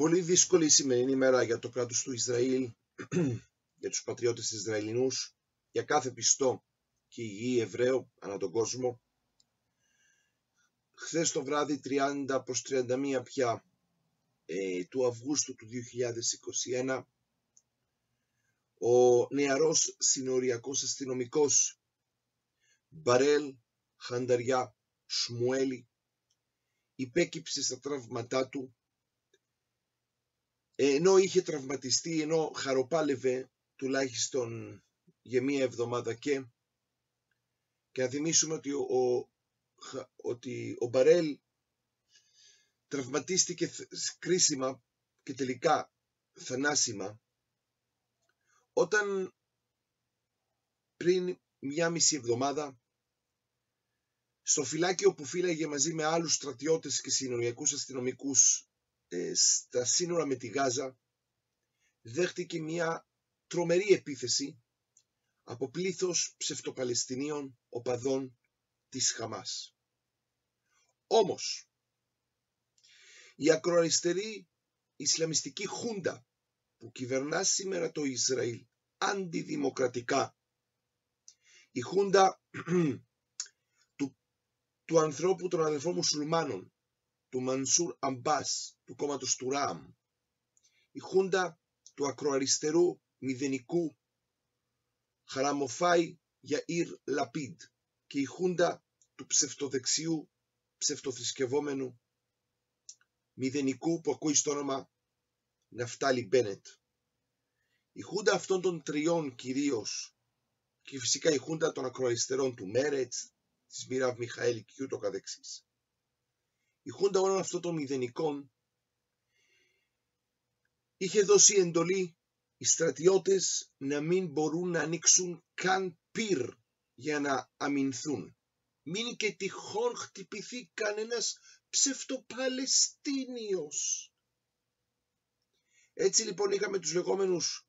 Πολύ δύσκολη η σημερινή ημέρα για το κράτος του Ισραήλ, για τους πατριώτες Ισραηλινούς, για κάθε πιστό και υγιή Εβραίο ανά τον κόσμο. Χθες το βράδυ 30 προς 31 πια ε, του Αυγούστου του 2021 ο νεαρός συνοριακός αστυνομικός Μπαρέλ Χανταριά Σμουέλη υπέκυψε στα τραύματά του ενώ είχε τραυματιστεί, ενώ χαροπάλευε τουλάχιστον για μία εβδομάδα και και να θυμίσουμε ότι ο, ότι ο Μπαρέλ τραυματίστηκε κρίσιμα και τελικά θανάσιμα όταν πριν μια μισή εβδομάδα στο φυλάκιο που φύλαγε μαζί με άλλους στρατιώτες και συνοριακούς αστυνομικούς ε, στα σύνορα με τη Γάζα δέχτηκε μια τρομερή επίθεση από πλήθος ψευτοπαλαιστινίων οπαδών της Χαμάς. Όμως, η ακροαριστερή Ισλαμιστική Χούντα που κυβερνά σήμερα το Ισραήλ αντιδημοκρατικά, η Χούντα του, του ανθρώπου των αδελφών μουσουλμάνων, του Μανσούρ Αμπάς, του κόμματος του Ράμ, η Χούντα του ακροαριστερού μηδενικού Χαραμοφάη Ιρ Λαπίδ και η Χούντα του ψευτοδεξιού ψευτοθρησκευόμενου μηδενικού που ακούει στο όνομα Ναφτάλη Μπένετ. Η Χούντα αυτών των τριών κυρίως και φυσικά η Χούντα των ακροαριστερών του Μέρετς, της Μίραβ Μιχαέλη και ούτω καθεξής. Η Χούντα όλων αυτών των μηδενικών είχε δώσει εντολή οι στρατιώτες να μην μπορούν να ανοίξουν καν πυρ για να αμυνθούν. Μην και τυχόν χτυπηθεί κανένας ψευτοπαλαιστίνιος. Έτσι λοιπόν είχαμε τους λεγόμενους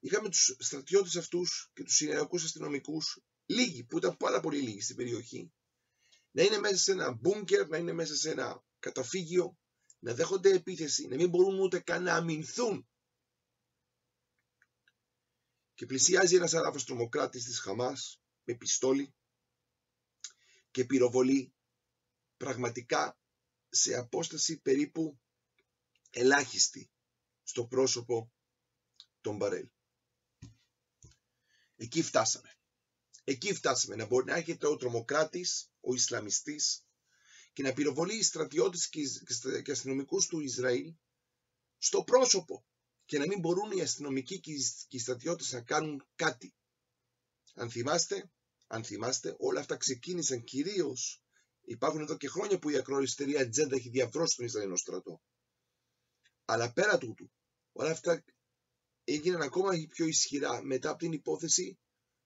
είχαμε τους στρατιώτες αυτούς και τους συνεργούς αστυνομικούς λίγοι που ήταν πάρα πολύ λίγοι στην περιοχή να είναι μέσα σε ένα μπούνκερ, να είναι μέσα σε ένα καταφύγιο να δέχονται επίθεση, να μην μπορούν ούτε καν να αμυνθούν και πλησιάζει ένας Αράβος τρομοκράτης της Χαμάς με πιστόλι και πυροβολεί πραγματικά σε απόσταση περίπου ελάχιστη στο πρόσωπο των Μπαρέλ. Εκεί φτάσαμε. Εκεί φτάσαμε να μπορεί να έρχεται ο τρομοκράτης, ο Ισλαμιστής και να πυροβολεί οι στρατιώτες και αστυνομικούς του Ισραήλ στο πρόσωπο και να μην μπορούν οι αστυνομικοί και οι στρατιώτες να κάνουν κάτι. Αν θυμάστε, αν θυμάστε, όλα αυτά ξεκίνησαν κυρίως, υπάρχουν εδώ και χρόνια που η ακροαριστερή ατζέντα έχει διαβρώσει τον Ισραηλινό στρατό. Αλλά πέρα τούτου, όλα αυτά έγιναν ακόμα πιο ισχυρά μετά από την υπόθεση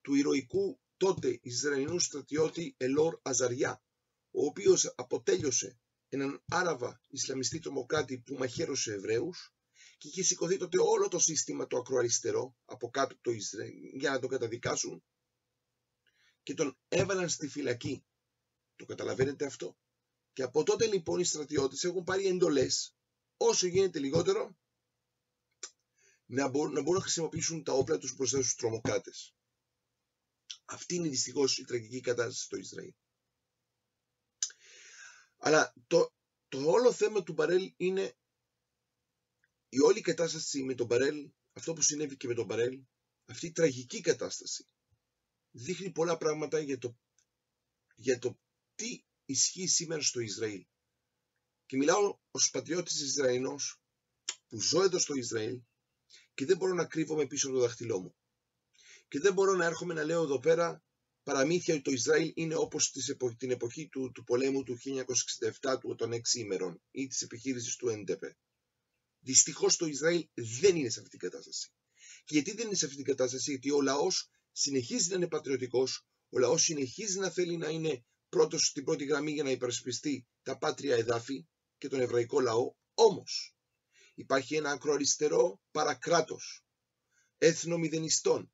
του ηρωικού τότε Ισραηλινού στρατιώτη Ελόρ Αζαριά, ο οποίος αποτέλειωσε έναν Άραβα Ισλαμιστή τρομοκράτη που μαχαίρωσε Εβραίους και είχε σηκωθεί τότε όλο το σύστημα το ακροαριστερό από κάτω το Ισραήλ για να τον καταδικάσουν και τον έβαλαν στη φυλακή. Το καταλαβαίνετε αυτό; Και από τότε λοιπόν οι στρατιώτες έχουν πάρει εντολές όσο γίνεται λιγότερο να μπορούν να, μπορούν να χρησιμοποιήσουν τα όπλα τους μπροστά στους τρομοκράτες. Αυτή είναι δυστυχώς η τραγική κατάσταση στο Ισραήλ. Αλλά το, το όλο θέμα του Μπαρέλ είναι η όλη κατάσταση με τον Μπαρέλ, αυτό που συνέβη και με τον Μπαρέλ, αυτή η τραγική κατάσταση, δείχνει πολλά πράγματα για το, για το τι ισχύει σήμερα στο Ισραήλ. Και μιλάω ως πατριώτης Ισραηλινός που ζω εδώ στο Ισραήλ και δεν μπορώ να κρύβομαι πίσω από το δαχτυλό μου. Και δεν μπορώ να έρχομαι να λέω εδώ πέρα παραμύθια ότι το Ισραήλ είναι όπως την εποχή του, του πολέμου του 1967 του των 6 ημερών ή της επιχείρησης του ΕΝΤΕΠΕ. Δυστυχώς το Ισραήλ δεν είναι σε αυτή την κατάσταση. Και γιατί δεν είναι σε αυτή την κατάσταση, γιατί ο λαός συνεχίζει να είναι πατριωτικός, ο λαός συνεχίζει να θέλει να είναι πρώτος στην πρώτη γραμμή για να υπερασπιστεί τα πάτρια εδάφη και τον εβραϊκό λαό. Όμως υπάρχει ένα ακροαριστερό παρακράτος έθνο μηδενιστών,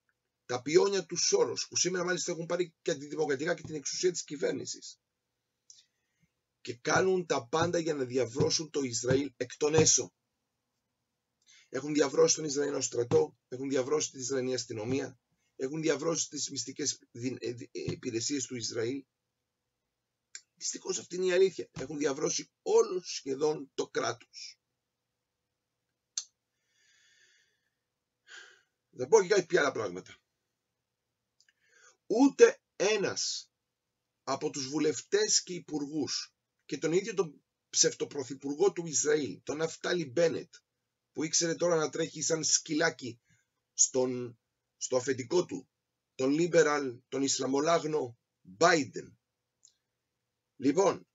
τα πιόνια τους Σόρο, που σήμερα μάλιστα έχουν πάρει και αντιδημοκρατικά και την εξουσία της κυβέρνησης. και κάνουν τα πάντα για να διαβρώσουν το Ισραήλ εκ των έσω. Έχουν διαβρώσει τον Ισραηλινό στρατό, έχουν διαβρώσει την Ισραηλινή αστυνομία, έχουν διαβρώσει τις μυστικές ε, ε, υπηρεσίες του Ισραήλ. Δυστυχώς αυτή είναι η αλήθεια. Έχουν διαβρώσει όλο σχεδόν το κράτος. Θα πω και κάτι πιο άλλα πράγματα. Ούτε ένας από τους βουλευτές και υπουργούς και τον ίδιο τον ψευτοπρωθυπουργό του Ισραήλ, τον Ναφτάλι Μπένετ, που ήξερε τώρα να τρέχει σαν σκυλάκι στον, στο αφεντικό του, τον liberal, τον Ισλαμολάγνο Biden. Λοιπόν,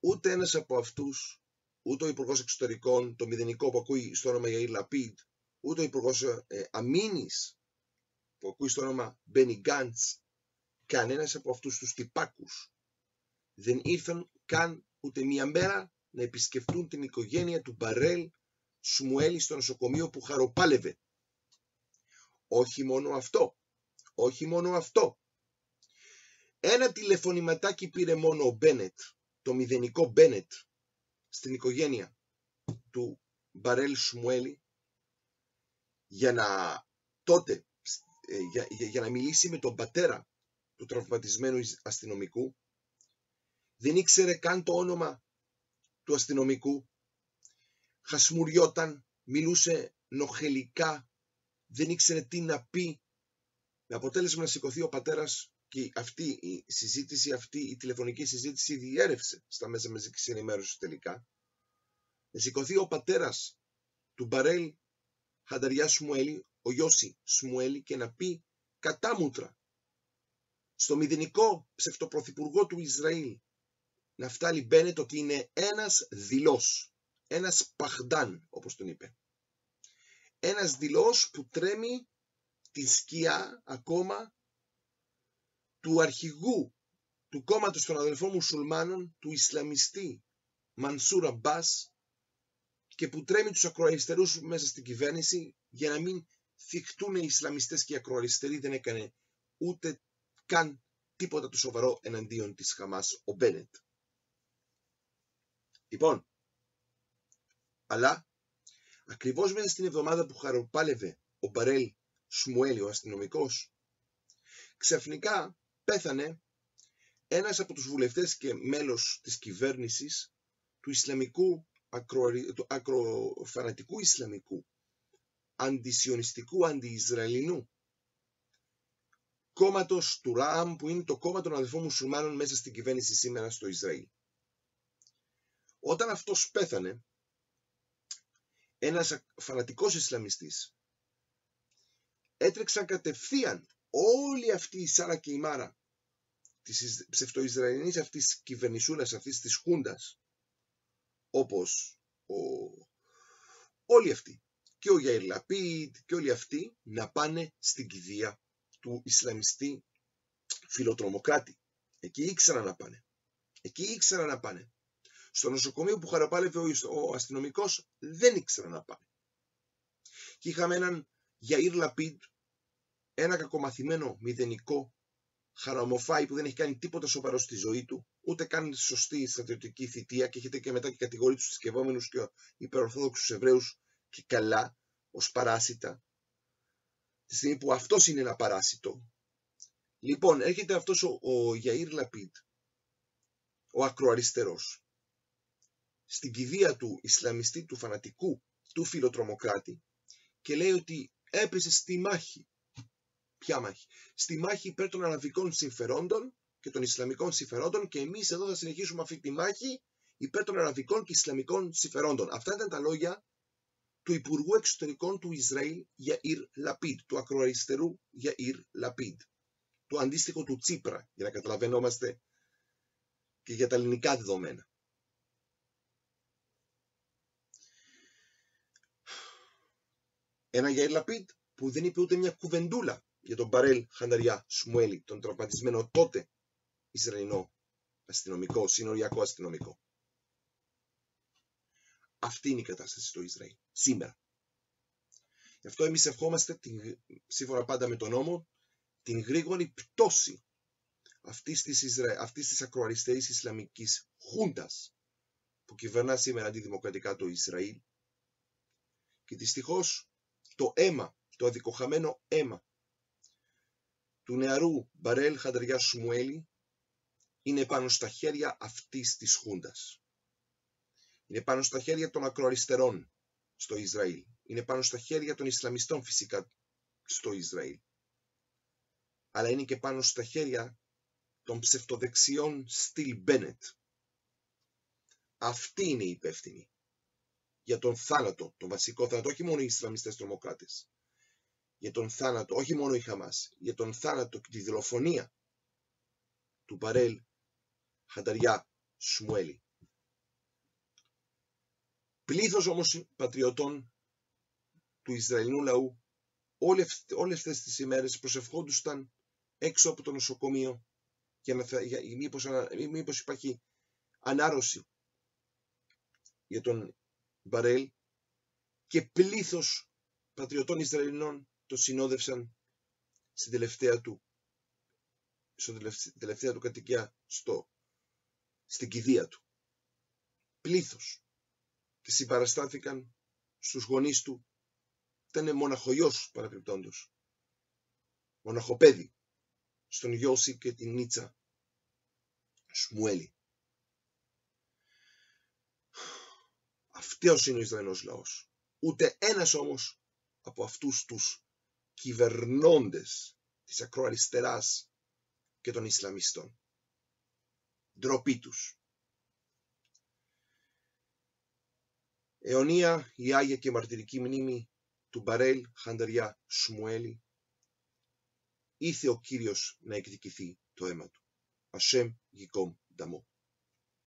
ούτε ένας από αυτούς, ούτε ο Υπουργός Εξωτερικών, το μηδενικό που ακούει στο όνομα Ιαΐρ Λαπίδ, ούτε ο Υπουργός ε, Αμήνης, που ακούει στο όνομα Μπένι Γκάντς, κανένας από αυτούς τους τυπάκους δεν ήρθαν καν ούτε μία μέρα να επισκεφτούν την οικογένεια του Μπαρέλ Σμουέλη στο νοσοκομείο που χαροπάλευε. Όχι μόνο αυτό, όχι μόνο αυτό. Ένα τηλεφωνηματάκι πήρε μόνο ο Μπένετ, το μηδενικό Μπένετ, στην οικογένεια του Μπαρέλ Σμουέλη για να τότε, ε, για, για να μιλήσει με τον πατέρα του τραυματισμένου αστυνομικού. Δεν ήξερε καν το όνομα του αστυνομικού. Χασμουριόταν, μιλούσε νοχελικά, δεν ήξερε τι να πει. Με αποτέλεσμα να σηκωθεί ο πατέρας και αυτή η συζήτηση, αυτή η τηλεφωνική συζήτηση διέρευσε στα μέσα μαζικής ενημέρωσης τελικά. Να σηκωθεί ο πατέρας του Μπαρέλ Χανταριά Σμουέλη, ο Γιώση Σμουέλη και να πει κατάμουτρα στο μηδενικό ψευτοπρωθυπουργό του Ισραήλ να φτάλει Μπένετ ότι είναι ένας δηλός, ένας παχντάν όπως τον είπε. Ένας δηλός που τρέμει την σκιά ακόμα του αρχηγού του κόμματος των αδελφών μουσουλμάνων, του Ισλαμιστή Μανσούρα Μπάς και που τρέμει τους ακροαριστερούς μέσα στην κυβέρνηση για να μην θυχτούν οι Ισλαμιστές και οι ακροαριστεροί δεν έκανε ούτε καν τίποτα το σοβαρό εναντίον της Χαμάς ο Μπένετ. Λοιπόν, αλλά ακριβώς μέσα στην εβδομάδα που χαροπάλευε ο Μπαρέλ Σμουέλη, ο αστυνομικός, ξαφνικά πέθανε ένας από τους βουλευτές και μέλος της κυβέρνησης του Ισλαμικού, του ακροφανατικού Ισλαμικού, αντισιωνιστικού, αντιισραηλινού κόμματος του ΡΑΜ που είναι το κόμμα των αδελφών μουσουλμάνων μέσα στην κυβέρνηση σήμερα στο Ισραήλ. Όταν αυτός πέθανε, ένας φανατικός Ισλαμιστής έτρεξαν κατευθείαν όλη αυτή η Σάρα και η Μάρα της ψευτοϊσραηλινής αυτής κυβερνησούλας, αυτής της Χούντας, όπως ο... όλοι αυτοί, και ο Γιαήρ Λαπίτ και όλοι αυτοί, να πάνε στην κηδεία του Ισλαμιστή φιλοτρομοκράτη. Εκεί ήξεραν να πάνε. Εκεί ήξεραν να πάνε. Στο νοσοκομείο που χαραπάλευε ο αστυνομικός δεν ήξεραν να πάνε. Και είχαμε έναν Γιαΐρ Λαπίντ, ένα κακομαθημένο μηδενικό χαραμοφάι που δεν έχει κάνει τίποτα σοβαρό στη ζωή του, ούτε κάνει σωστή στρατιωτική θητεία και έχετε και μετά και κατηγορεί τους θρησκευόμενους και υπερορθόδοξους Εβραίους και καλά ως παράσιτα τη στιγμή που αυτός είναι ένα παράσιτο. Λοιπόν, έρχεται αυτός ο, ο Γιαΐρ Λαπίτ, ο ακροαριστερός, στην κηδεία του Ισλαμιστή, του φανατικού, του φιλοτρομοκράτη και λέει ότι έπεσε στη μάχη. Ποια μάχη; Στη μάχη υπέρ των αραβικών συμφερόντων και των Ισλαμικών συμφερόντων και εμείς εδώ θα συνεχίσουμε αυτή τη μάχη υπέρ των αραβικών και Ισλαμικών συμφερόντων. Αυτά ήταν τα λόγια του Υπουργού Εξωτερικών του Ισραήλ Ιαΐρ Λαπίδ, του ακροαριστερού Ιαΐρ Λαπίδ, του αντίστοιχο του Τσίπρα, για να καταλαβαίνόμαστε και για τα ελληνικά δεδομένα. Ένα Ιαΐρ Λαπίδ που δεν είπε ούτε μια κουβεντούλα για τον Μπαρέλ Χανταριά Σμουέλη, τον τραυματισμένο τότε Ισραηλινό αστυνομικό, συνοριακό αστυνομικό. Αυτή είναι η κατάσταση στο Ισραήλ σήμερα. Γι' αυτό εμείς ευχόμαστε, την, σύμφωνα πάντα με τον νόμο, την γρήγορη πτώση αυτής της, Ισρα... αυτής της ακροαριστερής Ισλαμικής χούντας που κυβερνά σήμερα αντιδημοκρατικά το Ισραήλ και δυστυχώς το αίμα, το αδικοχαμένο αίμα του νεαρού Μπαρέλ Χανταριά Σουμουέλη είναι πάνω στα χέρια αυτής της χούντας. Είναι πάνω στα χέρια των ακροαριστερών στο Ισραήλ. Είναι πάνω στα χέρια των Ισλαμιστών φυσικά στο Ισραήλ. Αλλά είναι και πάνω στα χέρια των ψευτοδεξιών Στυλ Μπένετ. Αυτή είναι η υπεύθυνη για τον θάνατο, τον βασικό θάνατο, όχι μόνο οι Ισλαμιστές τρομοκράτες, για τον θάνατο, όχι μόνο η Χαμάς, για τον θάνατο και τη δολοφονία του Παρέλ Χανταριά Σμουέλη. Πλήθος όμως πατριωτών του Ισραηλινού λαού όλες αυτές τις ημέρες προσευχόντουσαν έξω από το νοσοκομείο για να, για, μήπως, μήπως υπάρχει ανάρρωση για τον Μπαρέλ και πλήθος πατριωτών Ισραηλινών το συνόδευσαν στην τελευταία του, στην τελευταία του κατοικία στο, στην κηδεία του. Πλήθος. Και συμπαραστάθηκαν στους γονείς του. Ήταν μοναχογιός παραπληπτόντος. Μοναχοπέδι. Στον Γιώση και την Νίτσα Σμουέλη. Αυτός είναι ο Ισραηλός λαός. Ούτε ένας όμως από αυτούς τους κυβερνώντες της ακροαριστεράς και των Ισλαμιστών. Ντροπή τους. Αιωνία η Άγια και Μαρτυρική Μνήμη του Μπαρέλ Χαντεριά Σμουέλη ήθε ο Κύριος να εκδικηθεί το αίμα του. Ασέμ Γικόμ Νταμό.